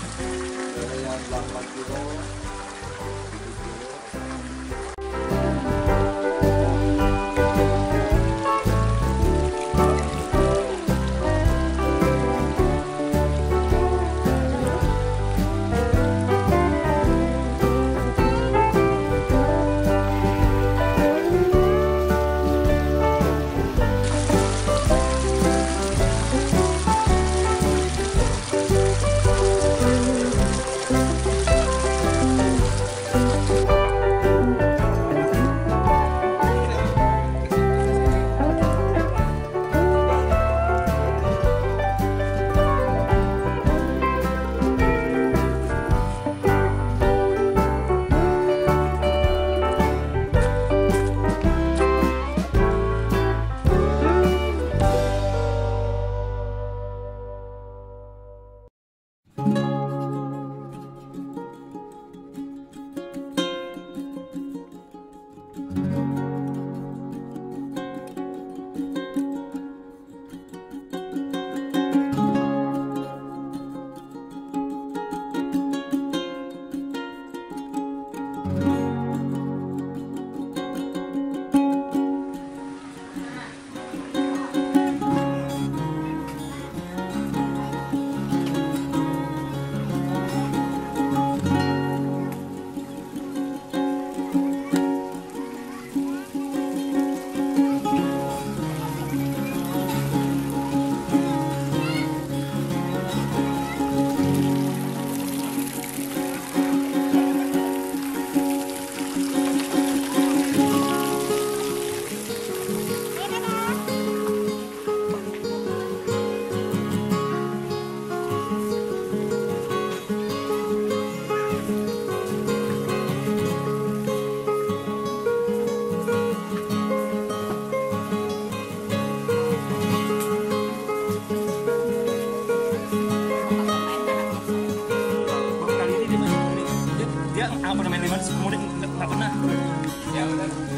ada yang 8 kilo. Apa namanya lima nggak nggak pernah. Ya udah.